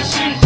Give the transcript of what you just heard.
Nation.